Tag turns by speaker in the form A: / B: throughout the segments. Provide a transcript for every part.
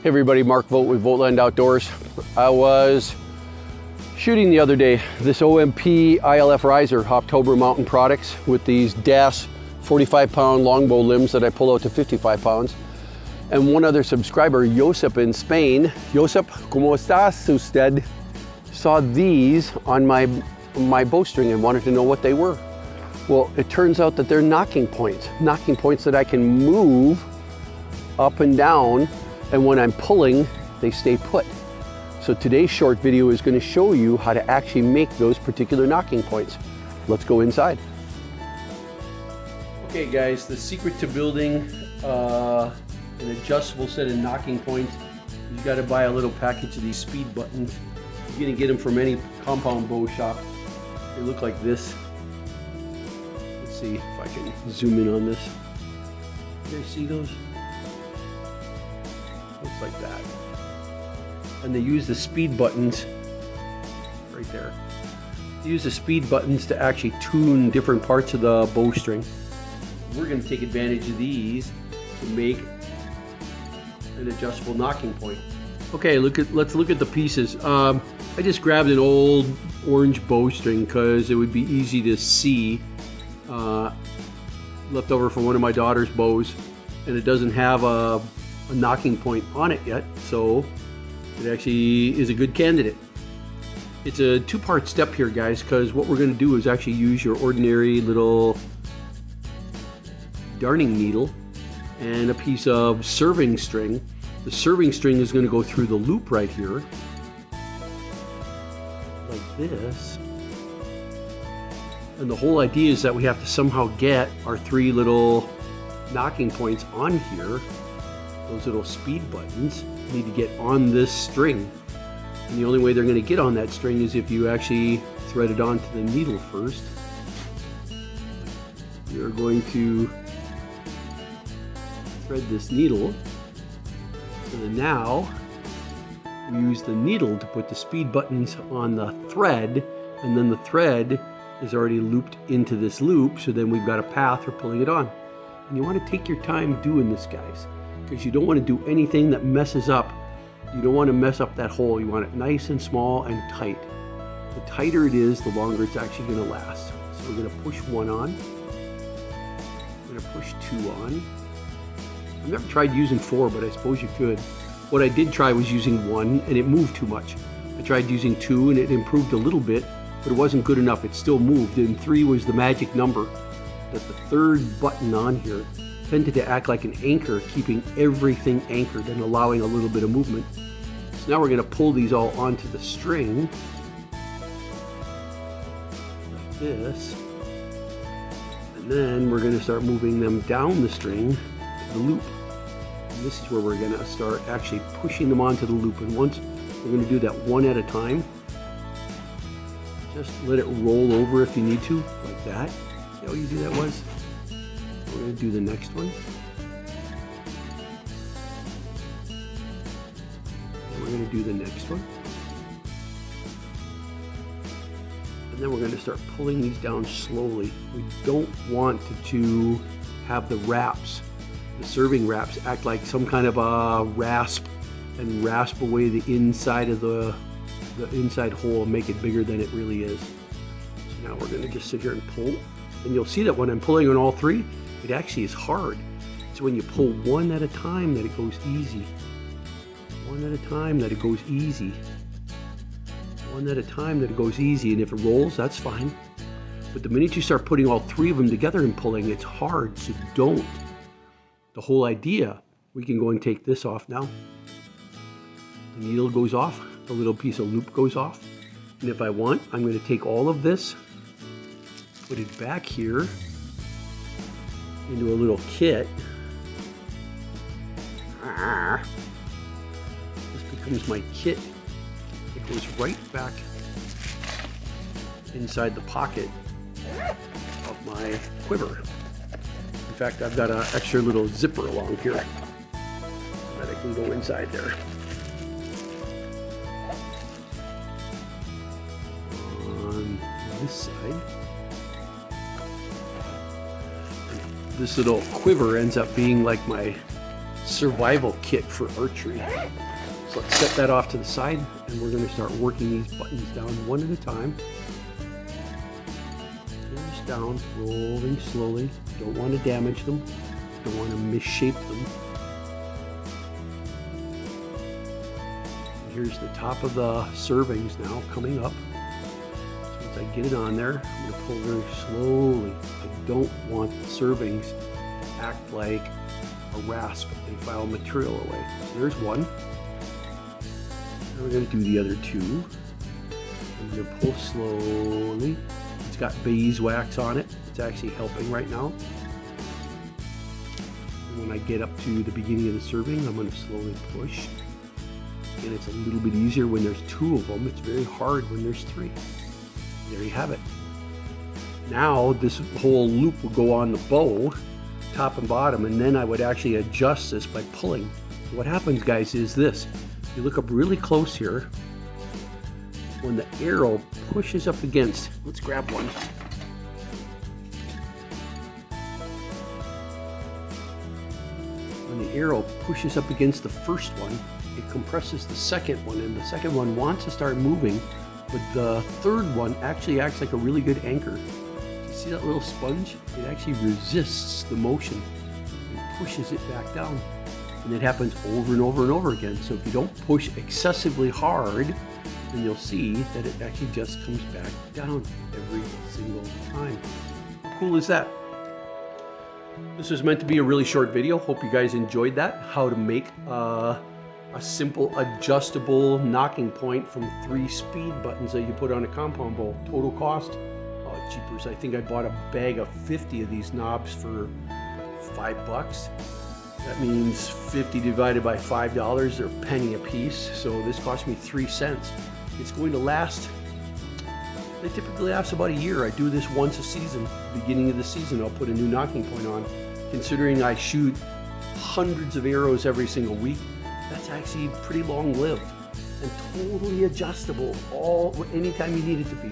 A: Hey everybody, Mark Vogt with Vogtland Outdoors. I was shooting the other day this OMP ILF riser, October Mountain Products, with these DAS 45 pound longbow limbs that I pull out to 55 pounds. And one other subscriber, Josep in Spain. Josep, ¿cómo estás usted? Saw these on my, my bowstring and wanted to know what they were. Well, it turns out that they're nocking points, nocking points that I can move up and down and when I'm pulling, they stay put. So today's short video is gonna show you how to actually make those particular nocking points. Let's go inside. Okay guys, the secret to building uh, an adjustable set of nocking points, you gotta buy a little package of these speed buttons. You're gonna get them from any compound bow shop. They look like this. Let's see if I can zoom in on this. You guys see those? Looks like that. And they use the speed buttons right there. They use the speed buttons to actually tune different parts of the bowstring. We're going to take advantage of these to make an adjustable nocking point. Okay, look at let's look at the pieces. Um, I just grabbed an old orange bowstring because it would be easy to see. Uh, left over from one of my daughter's bows, and it doesn't have a a nocking point on it yet, so it actually is a good candidate. It's a two-part step here, guys, because what we're going to do is actually use your ordinary little darning needle and a piece of serving string. The serving string is going to go through the loop right here, like this. And the whole idea is that we have to somehow get our three little nocking points on here those little speed buttons need to get on this string. And the only way they're going to get on that string is if you actually thread it onto the needle first. You're going to thread this needle. And now we use the needle to put the speed buttons on the thread and then the thread is already looped into this loop so then we've got a path for pulling it on. And you want to take your time doing this guys because you don't want to do anything that messes up. You don't want to mess up that hole. You want it nice and small and tight. The tighter it is, the longer it's actually going to last. So we're going to push one on. We're going to push two on. I've never tried using four, but I suppose you could. What I did try was using one, and it moved too much. I tried using two, and it improved a little bit, but it wasn't good enough. It still moved, and three was the magic number. That the third button on here tended to act like an anchor, keeping everything anchored and allowing a little bit of movement. So now we're going to pull these all onto the string, like this. And then we're going to start moving them down the string to the loop. And this is where we're going to start actually pushing them onto the loop. And once we're going to do that one at a time, just let it roll over if you need to, like that. See how easy that was? We're going to do the next one. We're going to do the next one. And then we're going to start pulling these down slowly. We don't want to have the wraps, the serving wraps, act like some kind of a rasp and rasp away the inside of the, the inside hole and make it bigger than it really is. So now we're going to just sit here and pull. And you'll see that when I'm pulling on all three, it actually is hard. It's when you pull one at a time that it goes easy. One at a time that it goes easy. One at a time that it goes easy. And if it rolls, that's fine. But the minute you start putting all three of them together and pulling, it's hard, so don't. The whole idea, we can go and take this off now. The needle goes off, the little piece of loop goes off. And if I want, I'm going to take all of this, put it back here, into a little kit. Ah, this becomes my kit. It goes right back inside the pocket of my quiver. In fact, I've got an extra little zipper along here that I can go inside there. On this side, this little quiver ends up being like my survival kit for archery. So let's set that off to the side and we're gonna start working these buttons down one at a time. Down, rolling slowly. Don't want to damage them. Don't want to misshape them. Here's the top of the servings now coming up. I get it on there, I'm gonna pull very slowly. I don't want the servings to act like a rasp and file material away. There's one. Now we're going to do the other two. I'm going to pull slowly. It's got beeswax on it. It's actually helping right now. When I get up to the beginning of the serving, I'm going to slowly push. And it's a little bit easier when there's two of them. It's very hard when there's three. There you have it. Now this whole loop will go on the bow, top and bottom, and then I would actually adjust this by pulling. What happens guys is this, you look up really close here, when the arrow pushes up against, let's grab one. When the arrow pushes up against the first one, it compresses the second one, and the second one wants to start moving, but the third one actually acts like a really good anchor. You see that little sponge? It actually resists the motion and pushes it back down. And it happens over and over and over again. So if you don't push excessively hard, then you'll see that it actually just comes back down every single time. How cool is that? This was meant to be a really short video. Hope you guys enjoyed that. How to make uh, a simple adjustable nocking point from three speed buttons that you put on a compound bow. Total cost, oh, cheapers. I think I bought a bag of 50 of these knobs for five bucks. That means 50 divided by $5, they're penny a piece. So this cost me three cents. It's going to last, they typically last about a year. I do this once a season. Beginning of the season, I'll put a new nocking point on. Considering I shoot hundreds of arrows every single week, that's actually pretty long lived and totally adjustable all anytime you need it to be.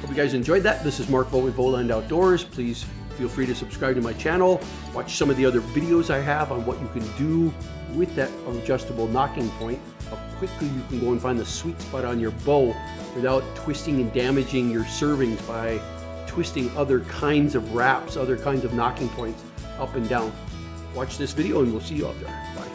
A: Hope you guys enjoyed that. This is Mark Vogt with Vogtland Outdoors. Please feel free to subscribe to my channel. Watch some of the other videos I have on what you can do with that adjustable nocking point. How quickly you can go and find the sweet spot on your bow without twisting and damaging your servings by twisting other kinds of wraps, other kinds of nocking points up and down. Watch this video and we'll see you out there. Bye.